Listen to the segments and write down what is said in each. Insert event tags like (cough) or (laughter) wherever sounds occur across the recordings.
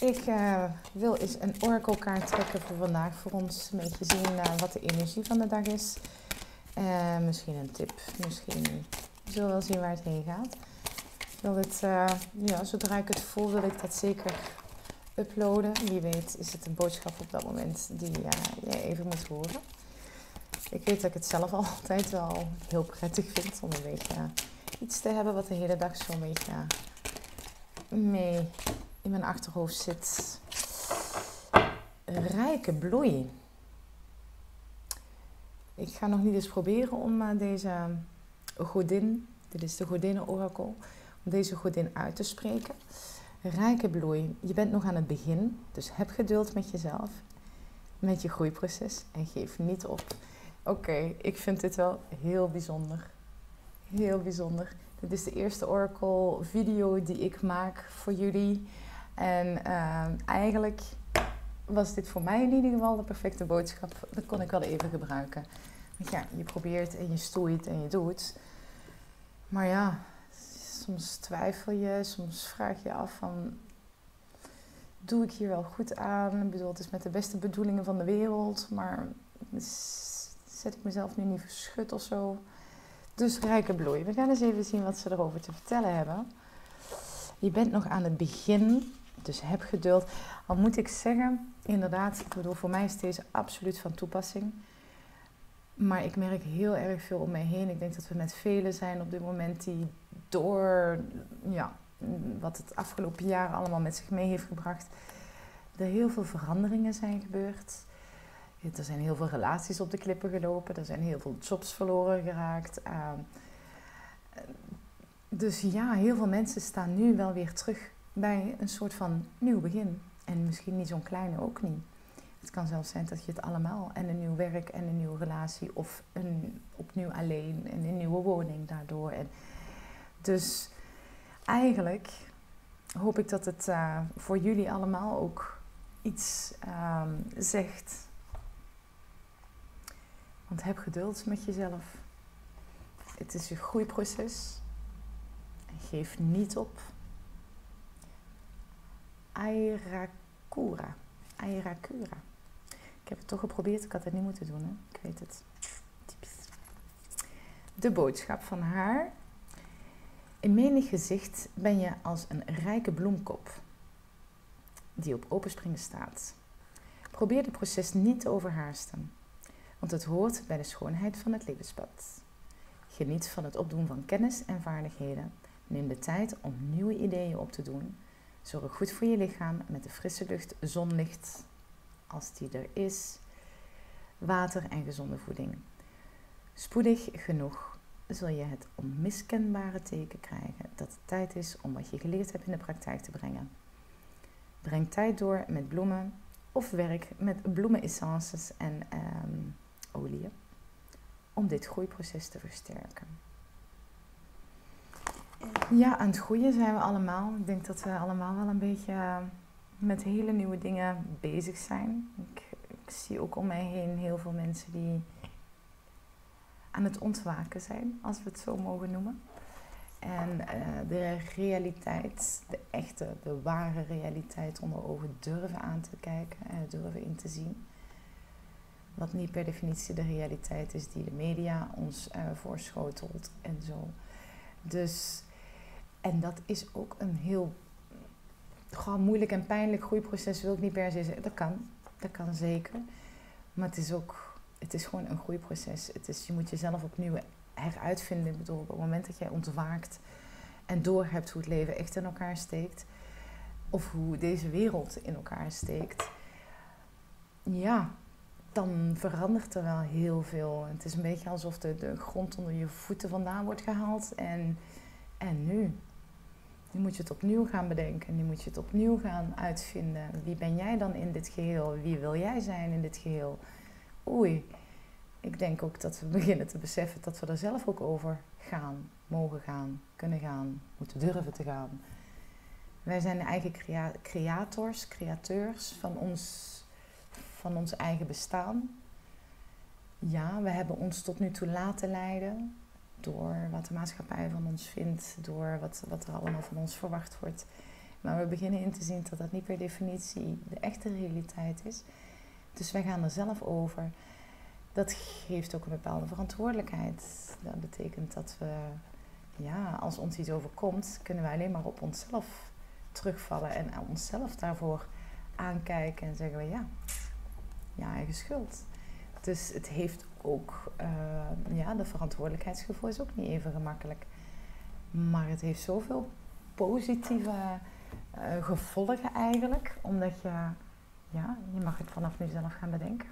Ik uh, wil eens een orakelkaart trekken voor vandaag. Voor ons een beetje zien uh, wat de energie van de dag is. Uh, misschien een tip. Misschien we zullen wel zien waar het heen gaat. Ik wil het, ja, zodra ik het voel, wil ik dat zeker uploaden. Wie weet is het een boodschap op dat moment die jij even moet horen. Ik weet dat ik het zelf (laughs) altijd wel heel prettig vind om een beetje iets te hebben wat de hele dag zo'n beetje mee in mijn achterhoofd zit. Rijke bloei. Ik ga nog niet eens proberen om uh, deze godin, dit is de godinnen-orakel, om deze godin uit te spreken. Rijke bloei. Je bent nog aan het begin, dus heb geduld met jezelf, met je groeiproces en geef niet op. Oké, ik vind dit wel heel bijzonder. Heel bijzonder. Dit is de eerste Oracle video die ik maak voor jullie. En ehm, eigenlijk was dit voor mij in ieder geval de perfecte boodschap. Dat kon ik wel even gebruiken. Want ja, je probeert en je stoeit en je doet. Maar ja, soms twijfel je, soms vraag je af van... Doe ik hier wel goed aan? Ik bedoel, het is met de beste bedoelingen van de wereld, maar zet ik mezelf nu niet verschut of zo? Dus rijke bloei. We gaan eens even zien wat ze erover te vertellen hebben. Je bent nog aan het begin dus heb geduld. Al moet ik zeggen, inderdaad, bedoel, voor mij is deze absoluut van toepassing. Maar ik merk heel erg veel om mij heen. Ik denk dat we met velen zijn op dit moment die door ja, wat het afgelopen jaar allemaal met zich mee heeft gebracht, er heel veel veranderingen zijn gebeurd. Er zijn heel veel relaties op de klippen gelopen. Er zijn heel veel jobs verloren geraakt. Ehm, dus ja, heel veel mensen staan nu wel weer terug bij een soort van nieuw begin. En misschien niet zo'n kleine ook niet. Het kan zelfs zijn dat je het allemaal en een nieuw werk en een nieuwe relatie of een, opnieuw alleen en een nieuwe woning daardoor. En dus eigenlijk hoop ik dat het uh, voor jullie allemaal ook iets um, zegt. Want heb geduld met jezelf. Het is een groeiproces. Geef niet op. Airakura. Airakura. Ik heb het toch geprobeerd, ik had het niet moeten doen. Hè? Ik weet het. Typisch. De boodschap van haar. In menig gezicht ben je als een rijke bloemkop die op openspringen staat. Probeer het proces niet te overhaasten, want het hoort bij de schoonheid van het levenspad. Geniet van het opdoen van kennis en vaardigheden. Neem de tijd om nieuwe ideeën op te doen Zorg goed voor je lichaam met de frisse lucht, zonlicht als die er is, water en gezonde voeding. Spoedig genoeg zul je het onmiskenbare teken krijgen dat het tijd is om wat je geleerd hebt in de praktijk te brengen. Breng tijd door met bloemen of werk met bloemenessences en um, oliën om dit groeiproces te versterken. Ja, aan het groeien zijn we allemaal. Ik denk dat we allemaal wel een beetje eh, met hele nieuwe dingen bezig zijn. Ik, ik, zie ook om mij heen heel veel mensen die aan het ontwaken zijn, als we het zo mogen noemen. En uh, de realiteit, de echte, de ware realiteit onder ogen durven aan te kijken en durven in te zien. Wat niet per definitie de realiteit is die de media ons voorschotelt en zo. Dus en dat is ook een heel gewoon moeilijk en pijnlijk groeiproces. Wil ik niet per se zeggen. Dat kan, dat kan zeker. Maar het is ook, het is gewoon een groeiproces. Het is, je moet jezelf opnieuw heruitvinden. Ik op het moment dat jij ontwaakt en doorhebt hoe het leven echt in elkaar steekt. Of hoe deze wereld in elkaar steekt. Ja, dan verandert er wel heel veel. Het is een beetje alsof de, de grond onder je voeten vandaan wordt gehaald. En, en nu? Nu moet je het opnieuw gaan bedenken. Nu moet je het opnieuw gaan uitvinden. Wie ben jij dan in dit geheel? Wie wil jij zijn in dit geheel? Oei, ik denk ook dat we (laughs) beginnen te beseffen dat we er zelf ook over gaan, mogen gaan, kunnen gaan, moeten durven te gaan. Wij zijn de eigen crea creators, createurs van ons, van ons eigen bestaan. Ja, we hebben ons tot nu toe laten leiden door wat de maatschappij van ons vindt, door wat, wat er allemaal van ons verwacht wordt. Maar we beginnen in te zien dat dat niet per definitie de echte realiteit is. Dus wij gaan er zelf over. Dat geeft ook een bepaalde verantwoordelijkheid. Dat betekent dat we, ja, als ons iets overkomt, kunnen wij alleen maar op onszelf terugvallen en onszelf daarvoor aankijken en zeggen we ja, ja, eigen schuld. Dus het heeft ook, uh, ja, de verantwoordelijkheidsgevoel is ook niet even gemakkelijk. Maar het heeft zoveel positieve uh, gevolgen eigenlijk, omdat je, ja, je mag het vanaf nu zelf gaan bedenken.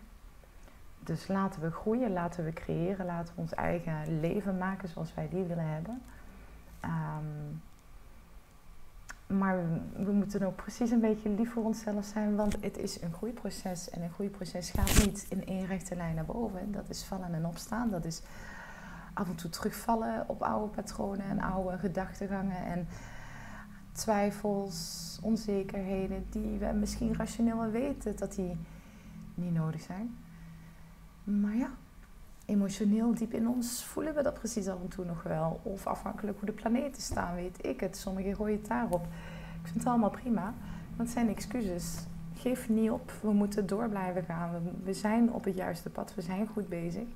Dus laten we groeien, laten we creëren, laten we ons eigen leven maken zoals wij die willen hebben. Um, maar we moeten ook precies een beetje lief voor onszelf zijn, want het is een groeiproces. En een groeiproces gaat niet in één rechte lijn naar boven. Dat is vallen en opstaan. Dat is af en toe terugvallen op oude patronen en oude gedachtegangen en twijfels, onzekerheden die we misschien rationeel weten dat die niet nodig zijn. Maar ja, emotioneel diep in ons voelen we dat precies af en toe nog wel. Of afhankelijk hoe de planeten staan, weet ik het. Sommigen gooien het daarop. Ik vind het allemaal prima. Dat zijn excuses. Geef niet op. We moeten door blijven gaan. We, we zijn op het juiste pad. We zijn goed bezig.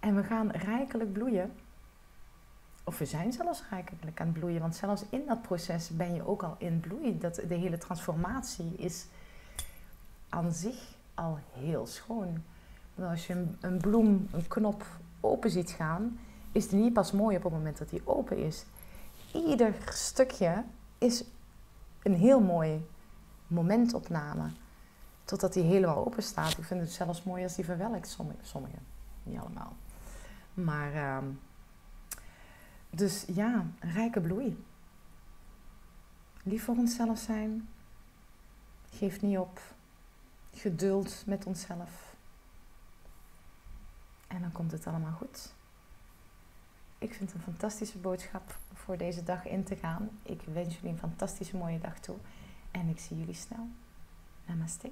En we gaan rijkelijk bloeien. Of we zijn zelfs rijkelijk aan het bloeien. Want zelfs in dat proces ben je ook al in bloei. Dat, de hele transformatie is aan zich al heel schoon. Want als je een, bloem, een knop open ziet gaan, is die niet pas mooi op het moment dat die open is. Ieder stukje is een heel mooi momentopname. Totdat die helemaal open staat. Ik vind het zelfs mooi als die verwelkt. Sommige, sommige niet allemaal. Maar, uh, dus ja, rijke bloei. Lief voor onszelf zijn. Geef niet op geduld met onszelf. En dan komt het allemaal goed. Ik vind het een fantastische boodschap voor deze dag in te gaan. Ik wens jullie een fantastische mooie dag toe. En ik zie jullie snel. Namaste.